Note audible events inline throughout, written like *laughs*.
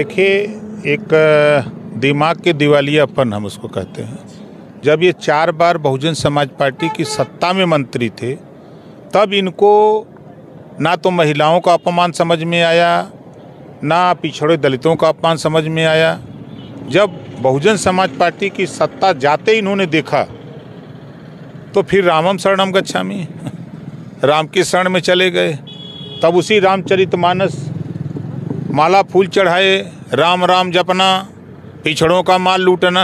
देखिए, एक, दिमाग के दिवालियापन हम उसको कहते हैं। जब ये चार बार बहुजन समाज पार्टी की सत्ता में मंत्री थे, तब इनको ना तो महिलाओं का अपमान समझ में आया, ना पिछड़े दलितों का अपमान समझ में आया। जब बहुजन समाज पार्टी की सत्ता जाते इन्होंने देखा तो फिर रामम शरणम गच्छामी। *laughs* राम के शरण में चले गए। तब उसी रामचरितमानस माला फूल चढ़ाए, राम राम जपना, पिछड़ों का माल लूटना।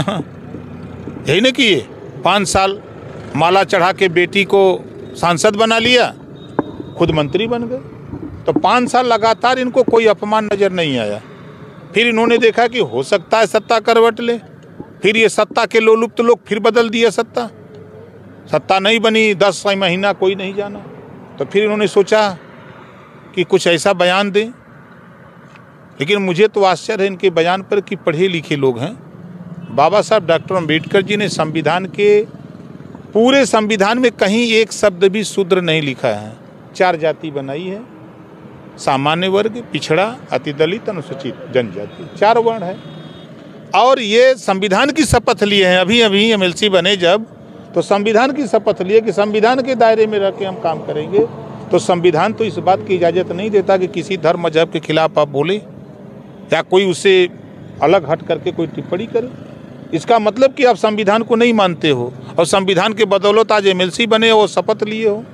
यही न किए पाँच साल माला चढ़ा के बेटी को सांसद बना लिया, खुद मंत्री बन गए। तो पाँच साल लगातार इनको कोई अपमान नज़र नहीं आया। फिर इन्होंने देखा कि हो सकता है सत्ता करवट ले, फिर ये सत्ता के लोलुप्त लोग फिर बदल दिया सत्ता। सत्ता नहीं बनी, दस महीना कोई नहीं जाना। तो फिर इन्होंने सोचा कि कुछ ऐसा बयान दें। लेकिन मुझे तो आश्चर्य है इनके बयान पर कि पढ़े लिखे लोग हैं। बाबा साहब डॉक्टर अंबेडकर जी ने संविधान के, पूरे संविधान में कहीं एक शब्द भी शूद्र नहीं लिखा है। चार जाति बनाई है, सामान्य वर्ग, पिछड़ा, अति दलित, अनुसूचित, जनजाति, चार वर्ण है। और ये संविधान की शपथ लिए हैं। अभी अभी एमएलसी बने जब तो संविधान की शपथ लिए कि संविधान के दायरे में रह के हम काम करेंगे। तो संविधान तो इस बात की इजाज़त नहीं देता कि किसी धर्म मज़हब के खिलाफ आप बोले। या कोई उससे अलग हट करके कोई टिप्पणी करे? इसका मतलब कि आप संविधान को नहीं मानते हो और संविधान के बदौलत आज एमएलसी बने हो, शपथ लिए हो।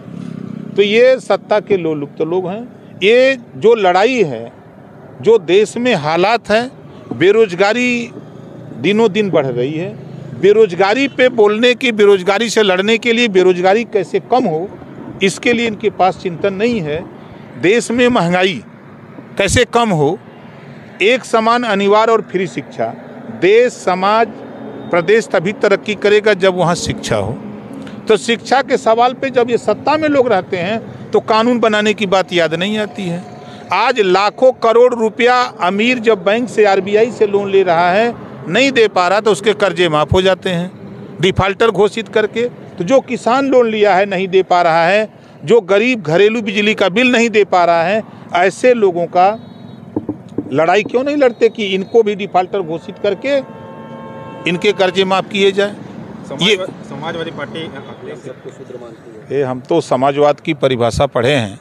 तो ये सत्ता के लोलुप्त तो लोग हैं। ये जो लड़ाई है, जो देश में हालात हैं, बेरोजगारी दिनों दिन बढ़ रही है। बेरोजगारी पे बोलने की, बेरोजगारी से लड़ने के लिए बेरोजगारी कैसे कम हो, इसके लिए इनके पास चिंतन नहीं है। देश में महँगाई कैसे कम हो एक समान अनिवार्य और फ्री शिक्षा। देश, समाज, प्रदेश तभी तरक्की करेगा जब वहाँ शिक्षा हो। तो शिक्षा के सवाल पे जब ये सत्ता में लोग रहते हैं तो कानून बनाने की बात याद नहीं आती है। आज लाखों करोड़ रुपया अमीर जब बैंक से आरबीआई से लोन ले रहा है, नहीं दे पा रहा तो उसके कर्जे माफ़ हो जाते हैं। डिफाल्टर घोषित करके तो जो किसान लोन लिया है, नहीं दे पा रहा है, जो गरीब घरेलू बिजली का बिल नहीं दे पा रहा है, ऐसे लोगों का लड़ाई क्यों नहीं लड़ते कि इनको भी डिफाल्टर घोषित करके इनके कर्जे माफ़ किए जाए? ये समाजवादी पार्टी अखिलेश ये हम तो समाजवाद की परिभाषा पढ़े हैं।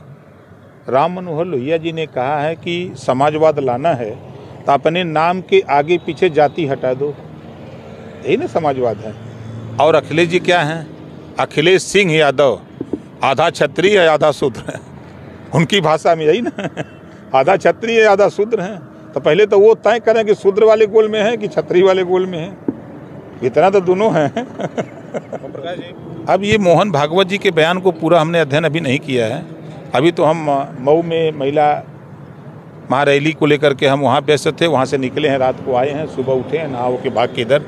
राम मनोहर लोहिया जी ने कहा है कि समाजवाद लाना है तो अपने नाम के आगे पीछे जाति हटा दो। यही ना समाजवाद है। और अखिलेश जी क्या हैं? अखिलेश सिंह यादव आधा क्षत्रिय है आधा शूद्र। है उनकी भाषा में यही ना? आधा छत्री है आधा शूद्र हैं। तो पहले तो वो तय करें कि शूद्र वाले गोल में है कि छत्री वाले गोल में है। इतना तो दोनों हैं। अब ये मोहन भागवत जी के बयान को पूरा हमने अध्ययन अभी नहीं किया है। अभी तो हम मऊ में महिला महारैली को लेकर के हम वहाँ व्यस्त थे वहाँ से निकले हैं रात को आए हैं सुबह उठे हैं नहा के भाग के इधर।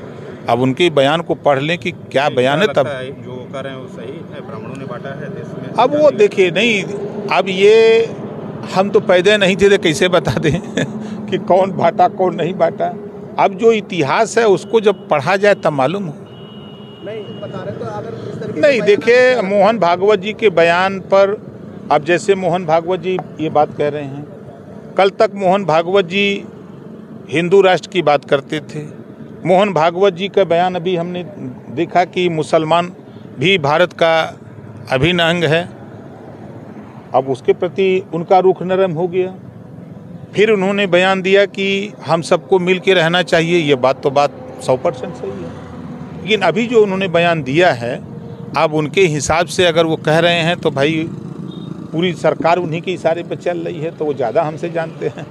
अब उनके बयान को पढ़ लें कि क्या बयान है तब। है जो कर रहे हैं वो सही है ब्राह्मणों ने बांटा है देश में अब वो देखिए नहीं अब ये हम तो पैदा नहीं थे तो कैसे बता दें *laughs* कि कौन बांटा कौन नहीं बांटा? अब जो इतिहास है उसको जब पढ़ा जाए तब मालूम हो। नहीं बता रहे तो अगर इस तरीके नहीं देखिए मोहन भागवत जी के बयान पर अब जैसे मोहन भागवत जी ये बात कह रहे हैं कल तक मोहन भागवत जी हिंदू राष्ट्र की बात करते थे। मोहन भागवत जी का बयान अभी हमने देखा कि मुसलमान भी भारत का अभिन्न अंग है। अब उसके प्रति उनका रुख नरम हो गया। फिर उन्होंने बयान दिया कि हम सबको मिल के रहना चाहिए, ये बात तो बात सौ परसेंट सही है। लेकिन अभी जो उन्होंने बयान दिया है, अब उनके हिसाब से अगर वो कह रहे हैं तो भाई पूरी सरकार उन्हीं के इशारे पर चल रही है तो वो ज़्यादा हमसे जानते हैं।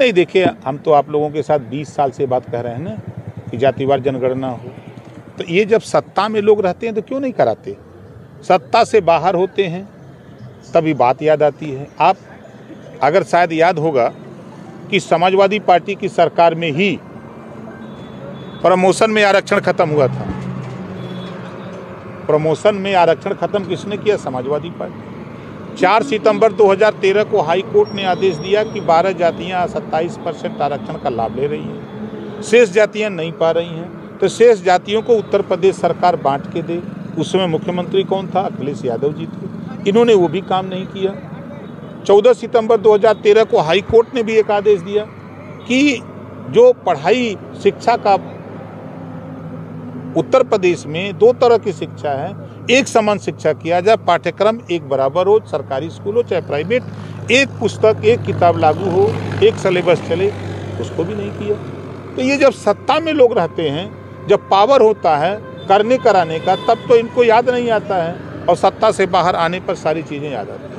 नहीं, देखिए, हम तो आप लोगों के साथ 20 साल से बात कह रहे हैं ना, कि जातिवार जनगणना हो। तो ये जब सत्ता में लोग रहते हैं तो क्यों नहीं कराते? सत्ता से बाहर होते हैं तभी बात याद आती है। आप, अगर शायद याद होगा कि समाजवादी पार्टी की सरकार में ही प्रमोशन में आरक्षण खत्म हुआ था। प्रमोशन में आरक्षण खत्म किसने किया? समाजवादी पार्टी। 4 सितंबर 2013 को हाई कोर्ट ने आदेश दिया कि 12 जातियाँ 27 परसेंट आरक्षण का लाभ ले रही हैं। शेष जातियाँ नहीं पा रही हैं। तो शेष जातियों को उत्तर प्रदेश सरकार बांट के दे। उसमें मुख्यमंत्री कौन था? अखिलेश यादव जी थे। इन्होंने वो भी काम नहीं किया। 14 सितंबर 2013 को हाई कोर्ट ने भी एक आदेश दिया कि जो पढ़ाई शिक्षा का उत्तर प्रदेश में दो तरह की शिक्षा है, एक समान शिक्षा किया जाए, पाठ्यक्रम एक बराबर हो, सरकारी स्कूल हो, चाहे प्राइवेट, एक पुस्तक, एक किताब लागू हो, एक सिलेबस चले, उसको भी नहीं किया। तो ये जब सत्ता में लोग रहते हैं, जब पावर होता है, करने कराने का, तब तो इनको याद नहीं आता है। और सत्ता से बाहर आने पर सारी चीज़ें याद आती हैं।